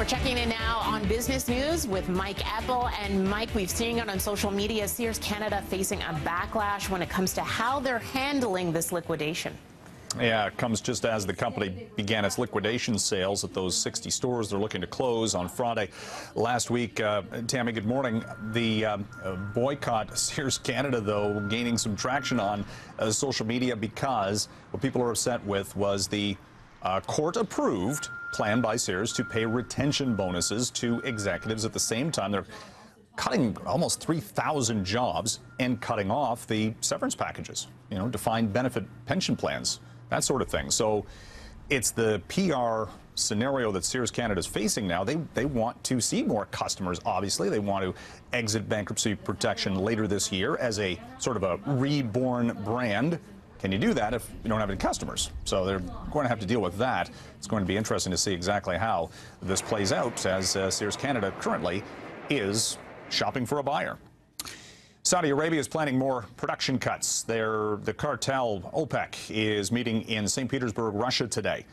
we're checking in now on business news with Mike Eppel. And Mike, we've seen it on social media. Sears Canada facing a backlash when it comes to how they're handling this liquidation. Yeah, it comes just as the company began its liquidation sales at those 60 stores they're looking to close on Friday. Last week, uh, Tammy, good morning. The um, uh, boycott Sears Canada, though, gaining some traction on uh, social media because what people are upset with was the uh, court approved plan by Sears to pay retention bonuses to executives at the same time. They're cutting almost 3,000 jobs and cutting off the severance packages, you know, defined benefit pension plans, that sort of thing. So it's the PR scenario that Sears Canada is facing now. They, they want to see more customers, obviously. They want to exit bankruptcy protection later this year as a sort of a reborn brand can you do that if you don't have any customers? So they're going to have to deal with that. It's going to be interesting to see exactly how this plays out as uh, Sears Canada currently is shopping for a buyer. Saudi Arabia is planning more production cuts. The cartel OPEC is meeting in St. Petersburg, Russia today.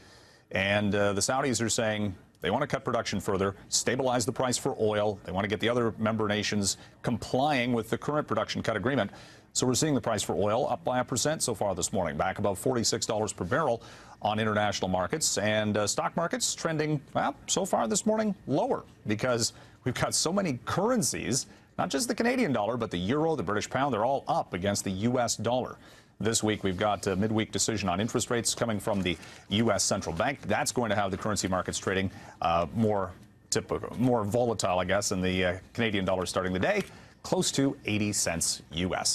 And uh, the Saudis are saying they want to cut production further, stabilize the price for oil. They want to get the other member nations complying with the current production cut agreement. So we're seeing the price for oil up by a percent so far this morning, back above $46 per barrel on international markets. And uh, stock markets trending, well, so far this morning, lower because we've got so many currencies, not just the Canadian dollar, but the euro, the British pound, they're all up against the U.S. dollar. This week, we've got a midweek decision on interest rates coming from the U.S. Central Bank. That's going to have the currency markets trading uh, more typical, more volatile, I guess, and the uh, Canadian dollar starting the day close to 80 cents U.S.